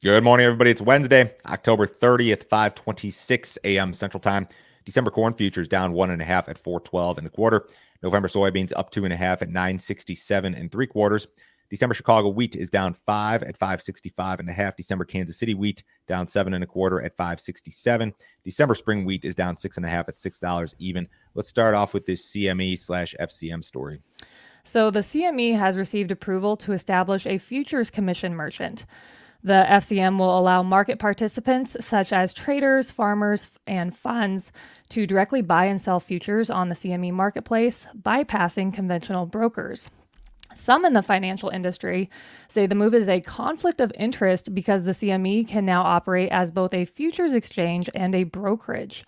Good morning, everybody. It's Wednesday, October 30th, 526 a.m. Central Time. December corn futures down one and a half at 412 and a quarter. November soybeans up two and a half at 967 and three quarters. December Chicago wheat is down five at 565 and a half. December Kansas City wheat down seven and a quarter at 567. December spring wheat is down six and a half at six dollars even. Let's start off with this CME slash FCM story. So the CME has received approval to establish a futures commission merchant. The FCM will allow market participants, such as traders, farmers, and funds, to directly buy and sell futures on the CME marketplace, bypassing conventional brokers. Some in the financial industry say the move is a conflict of interest because the CME can now operate as both a futures exchange and a brokerage.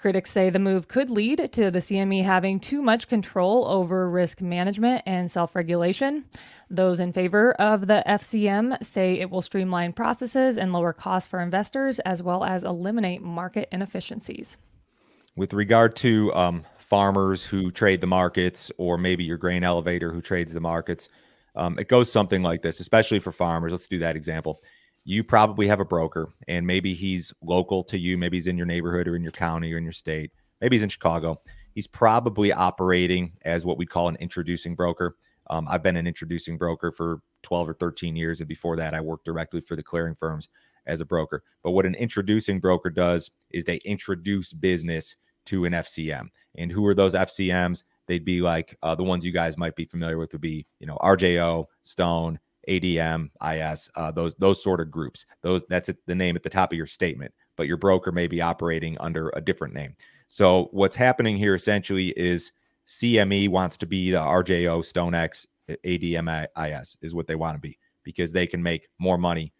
Critics say the move could lead to the CME having too much control over risk management and self regulation. Those in favor of the FCM say it will streamline processes and lower costs for investors, as well as eliminate market inefficiencies. With regard to um, farmers who trade the markets, or maybe your grain elevator who trades the markets, um, it goes something like this, especially for farmers. Let's do that example you probably have a broker and maybe he's local to you. Maybe he's in your neighborhood or in your county or in your state. Maybe he's in Chicago. He's probably operating as what we call an introducing broker. Um, I've been an introducing broker for 12 or 13 years. And before that, I worked directly for the clearing firms as a broker. But what an introducing broker does is they introduce business to an FCM. And who are those FCMs? They'd be like uh, the ones you guys might be familiar with would be, you know, RJO, Stone, ADM, IS, uh, those those sort of groups. Those that's the name at the top of your statement, but your broker may be operating under a different name. So what's happening here essentially is CME wants to be the RJO StoneX ADM IS is what they want to be because they can make more money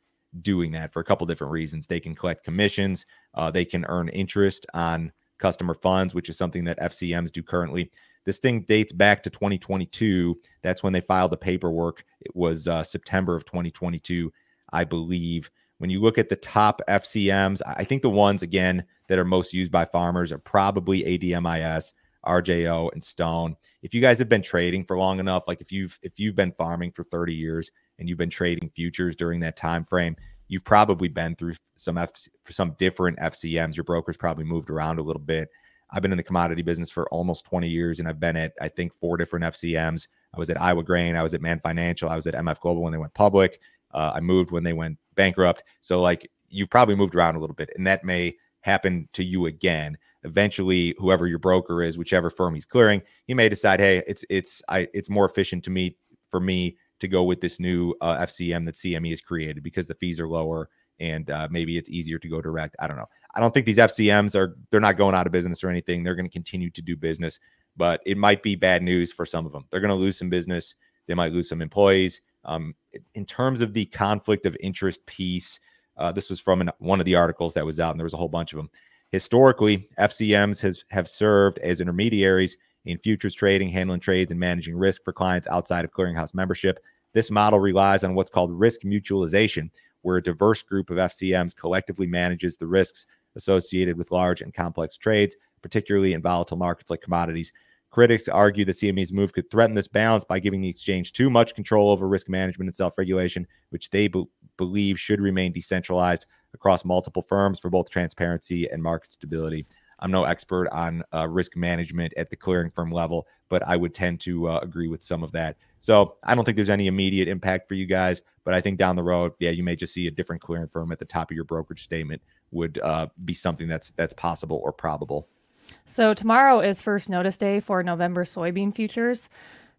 doing that for a couple different reasons. They can collect commissions, uh, they can earn interest on customer funds, which is something that FCMs do currently. This thing dates back to 2022. That's when they filed the paperwork. It was uh, September of 2022, I believe. When you look at the top FCMs, I think the ones again that are most used by farmers are probably ADMIS, RJO, and Stone. If you guys have been trading for long enough, like if you've if you've been farming for 30 years and you've been trading futures during that time frame, you've probably been through some F, for some different FCMs. Your broker's probably moved around a little bit. I've been in the commodity business for almost 20 years and I've been at, I think, four different FCMs. I was at Iowa Grain, I was at Man Financial, I was at MF Global when they went public. Uh, I moved when they went bankrupt. So, like, you've probably moved around a little bit, and that may happen to you again. Eventually, whoever your broker is, whichever firm he's clearing, he may decide, hey, it's it's I it's more efficient to me for me to go with this new uh, FCM that CME has created because the fees are lower and uh, maybe it's easier to go direct. I don't know. I don't think these FCMs are they're not going out of business or anything. They're going to continue to do business, but it might be bad news for some of them. They're going to lose some business. They might lose some employees. Um, in terms of the conflict of interest piece, uh, this was from an, one of the articles that was out, and there was a whole bunch of them. Historically, FCMs has have served as intermediaries in futures trading, handling trades, and managing risk for clients outside of clearinghouse membership. This model relies on what's called risk mutualization, where a diverse group of FCMs collectively manages the risks associated with large and complex trades, particularly in volatile markets like commodities. Critics argue the CME's move could threaten this balance by giving the exchange too much control over risk management and self regulation, which they be- believe should remain decentralized across multiple firms for both transparency and market stability. I'm no expert on uh, risk management at the clearing firm level, but I would tend to uh, agree with some of that. So I don't think there's any immediate impact for you guys, but I think down the road, yeah, you may just see a different clearing firm at the top of your brokerage statement would uh, be something that's that's possible or probable. So tomorrow is first notice day for November soybean futures.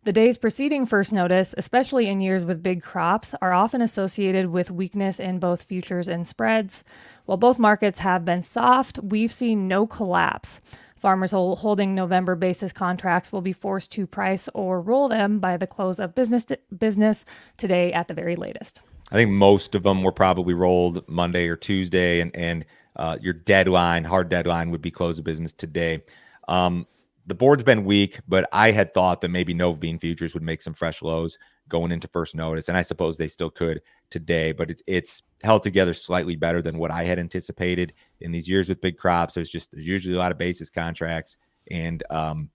The days preceding first notice, especially in years with big crops, are often associated with weakness in both futures and spreads. While both markets have been soft, we've seen no collapse. Farmers holding November basis contracts will be forced to price or roll them by the close of business business today at the very latest. I think most of them were probably rolled Monday or Tuesday, and and uh, your deadline, hard deadline, would be close of business today. Um, the board's been weak, but I had thought that maybe Nova Bean futures would make some fresh lows going into first notice, and I suppose they still could today. But it's it's held together slightly better than what I had anticipated in these years with big crops. There's just there's usually a lot of basis contracts, and um,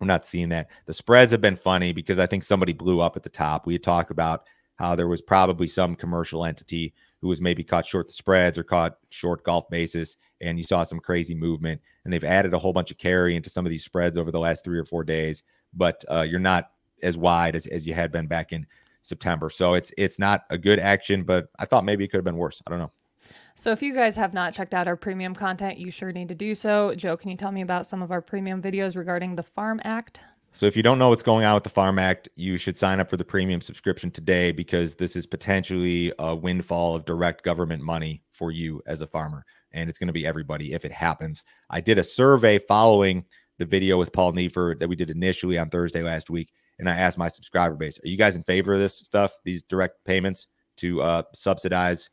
we're not seeing that. The spreads have been funny because I think somebody blew up at the top. We had talked about how there was probably some commercial entity who was maybe caught short the spreads or caught short Gulf basis, and you saw some crazy movement. And they've added a whole bunch of carry into some of these spreads over the last three or four days, but uh, you're not as wide as, as you had been back in September. So it's it's not a good action, but I thought maybe it could have been worse. I don't know. So if you guys have not checked out our premium content, you sure need to do so. Joe, can you tell me about some of our premium videos regarding the Farm Act? So if you don't know what's going on with the Farm Act, you should sign up for the premium subscription today because this is potentially a windfall of direct government money for you as a farmer. And it's going to be everybody if it happens. I did a survey following the video with Paul Neiffer that we did initially on Thursday last week. And I asked my subscriber base, are you guys in favor of this stuff, these direct payments to uh, subsidize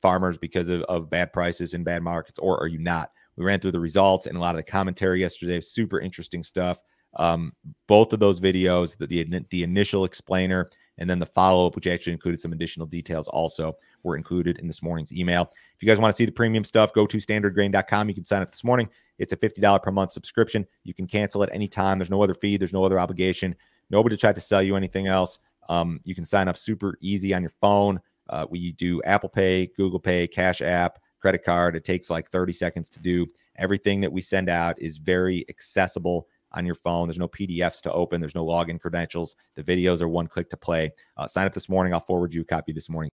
farmers because of, of bad prices and bad markets, or are you not? We ran through the results and a lot of the commentary yesterday. Super interesting stuff. Um, both of those videos, the, the, the initial explainer and then the follow up, which actually included some additional details, also were included in this morning's email. If you guys want to see the premium stuff, go to standardgrain.com. You can sign up this morning. It's a $50 per month subscription. You can cancel at any time. There's no other fee, there's no other obligation. Nobody tried to sell you anything else. Um, you can sign up super easy on your phone. Uh, we do Apple Pay, Google Pay, Cash App, credit card. It takes like 30 seconds to do. Everything that we send out is very accessible on your phone. There's no PDFs to open. There's no login credentials. The videos are one click to play. Uh, sign up this morning. I'll forward you a copy this morning's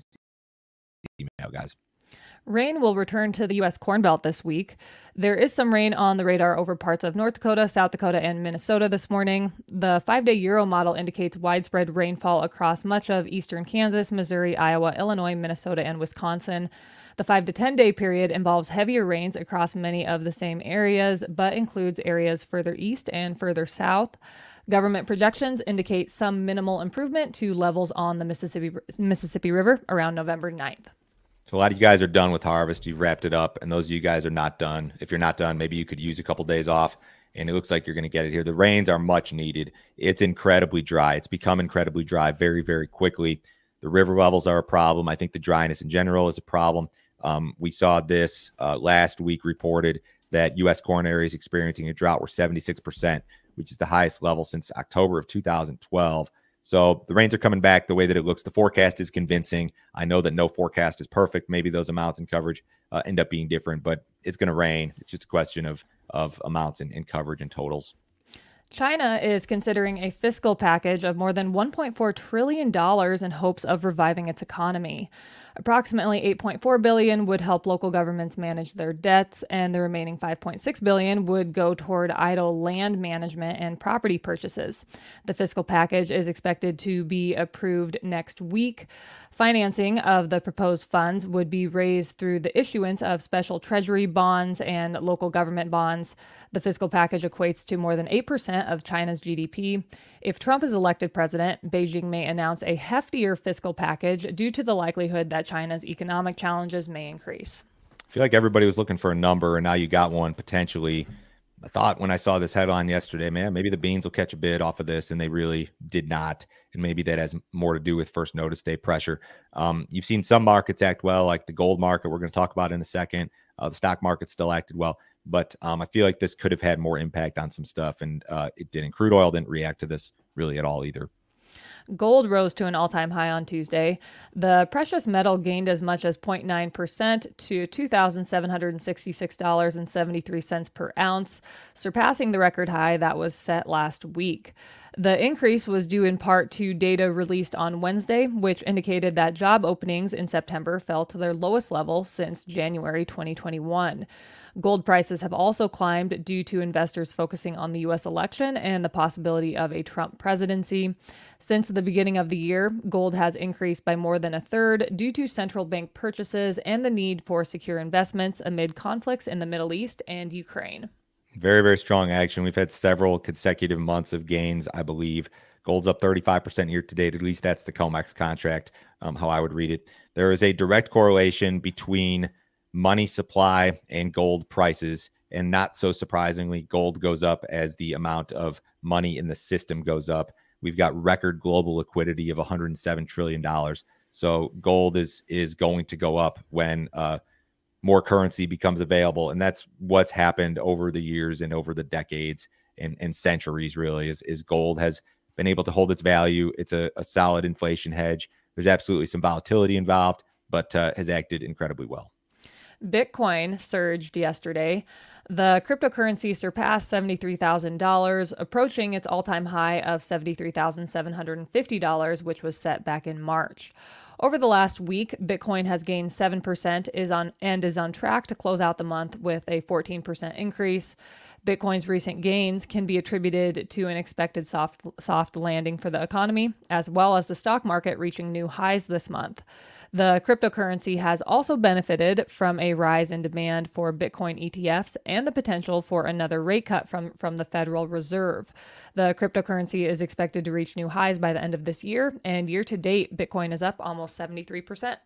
email, guys. Rain will return to the U.S. Corn Belt this week. There is some rain on the radar over parts of North Dakota, South Dakota, and Minnesota this morning. The five day Euro model indicates widespread rainfall across much of eastern Kansas, Missouri, Iowa, Illinois, Minnesota, and Wisconsin. The 5 to 10 day period involves heavier rains across many of the same areas, but includes areas further east and further south. Government projections indicate some minimal improvement to levels on the Mississippi Mississippi River around November 9th. So a lot of you guys are done with harvest. You've wrapped it up, and those of you guys are not done. If you're not done, maybe you could use a couple days off. And it looks like you're going to get it here. The rains are much needed. It's incredibly dry. It's become incredibly dry very, very quickly. The river levels are a problem. I think the dryness in general is a problem. Um, we saw this uh, last week reported that U.S. corn areas experiencing a drought were 76%, which is the highest level since October of 2012. So the rains are coming back the way that it looks. The forecast is convincing. I know that no forecast is perfect. Maybe those amounts and coverage uh, end up being different, but it's going to rain. It's just a question of of amounts and, and coverage and totals. China is considering a fiscal package of more than $1.4 trillion in hopes of reviving its economy. Approximately 8.4 billion would help local governments manage their debts and the remaining 5.6 billion would go toward idle land management and property purchases. The fiscal package is expected to be approved next week. Financing of the proposed funds would be raised through the issuance of special treasury bonds and local government bonds. The fiscal package equates to more than 8% of China's GDP. If Trump is elected president, Beijing may announce a heftier fiscal package due to the likelihood that China's economic challenges may increase. I feel like everybody was looking for a number, and now you got one potentially. I thought when I saw this headline yesterday, man, maybe the beans will catch a bid off of this, and they really did not. And maybe that has more to do with first notice day pressure. Um, you've seen some markets act well, like the gold market, we're going to talk about in a second. Uh, the stock market still acted well, but um, I feel like this could have had more impact on some stuff, and uh, it didn't. Crude oil didn't react to this really at all either. Gold rose to an all time high on Tuesday. The precious metal gained as much as 0.9% to $2,766.73 per ounce, surpassing the record high that was set last week. The increase was due in part to data released on Wednesday, which indicated that job openings in September fell to their lowest level since January 2021. Gold prices have also climbed due to investors focusing on the U.S. election and the possibility of a Trump presidency. Since the beginning of the year, gold has increased by more than a third due to central bank purchases and the need for secure investments amid conflicts in the Middle East and Ukraine. Very, very strong action. We've had several consecutive months of gains, I believe. Gold's up 35% year to date. At least that's the COMEX contract, um, how I would read it. There is a direct correlation between money supply and gold prices. And not so surprisingly, gold goes up as the amount of money in the system goes up. We've got record global liquidity of 107 trillion dollars. So gold is is going to go up when uh, more currency becomes available, and that's what's happened over the years and over the decades and, and centuries. Really, is is gold has been able to hold its value. It's a, a solid inflation hedge. There's absolutely some volatility involved, but uh, has acted incredibly well. Bitcoin surged yesterday. The cryptocurrency surpassed $73,000, approaching its all time high of $73,750, which was set back in March. Over the last week, Bitcoin has gained 7% is on and is on track to close out the month with a 14% increase. Bitcoin's recent gains can be attributed to an expected soft soft landing for the economy as well as the stock market reaching new highs this month. The cryptocurrency has also benefited from a rise in demand for Bitcoin ETFs and the potential for another rate cut from, from the Federal Reserve. The cryptocurrency is expected to reach new highs by the end of this year, and year to date, Bitcoin is up almost 73%.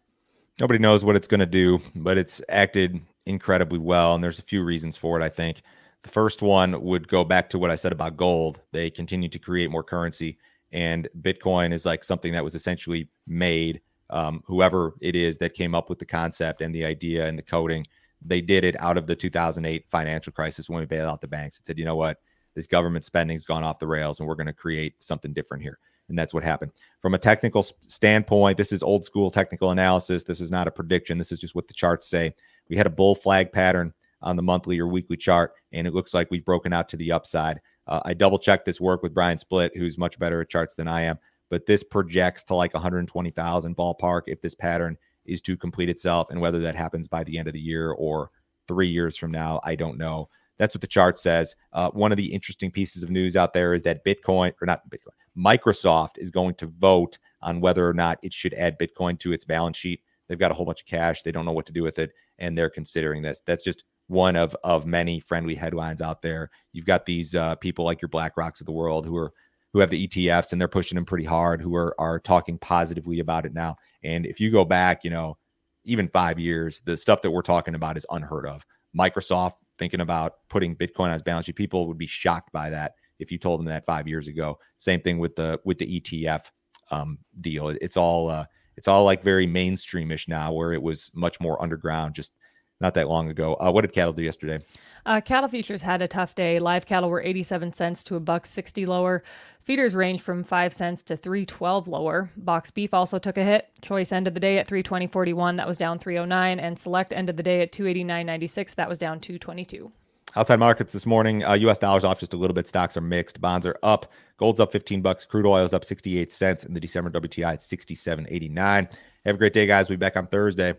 Nobody knows what it's going to do, but it's acted incredibly well, and there's a few reasons for it, I think. The first one would go back to what I said about gold. They continue to create more currency, and Bitcoin is like something that was essentially made um, whoever it is that came up with the concept and the idea and the coding, they did it out of the 2008 financial crisis when we bailed out the banks and said, you know what, this government spending's gone off the rails and we're going to create something different here. And that's what happened. From a technical standpoint, this is old school technical analysis. This is not a prediction. This is just what the charts say. We had a bull flag pattern on the monthly or weekly chart, and it looks like we've broken out to the upside. Uh, I double checked this work with Brian Split, who's much better at charts than I am but this projects to like 120,000 ballpark if this pattern is to complete itself. And whether that happens by the end of the year or three years from now, I don't know. That's what the chart says. Uh, one of the interesting pieces of news out there is that Bitcoin, or not Bitcoin, Microsoft is going to vote on whether or not it should add Bitcoin to its balance sheet. They've got a whole bunch of cash. They don't know what to do with it, and they're considering this. That's just one of of many friendly headlines out there. You've got these uh, people like your BlackRocks of the world who are who have the ETFs and they're pushing them pretty hard, who are are talking positively about it now. And if you go back, you know, even five years, the stuff that we're talking about is unheard of. Microsoft thinking about putting Bitcoin on its balance sheet, people would be shocked by that if you told them that five years ago. Same thing with the with the ETF um, deal. It's all uh, it's all like very mainstreamish now, where it was much more underground just not that long ago. Uh, what did cattle do yesterday? Uh, cattle futures had a tough day. Live cattle were 87 cents to a buck 60 lower. Feeders range from 5 cents to 312 lower. Box beef also took a hit. Choice ended the day at 320.41, that was down 309, and select ended the day at 289.96, that was down 222. Outside markets this morning, uh, U.S. dollars off just a little bit. Stocks are mixed. Bonds are up. Gold's up 15 bucks. Crude oil is up 68 cents, and the December WTI at 67.89. Have a great day, guys. We'll be back on Thursday.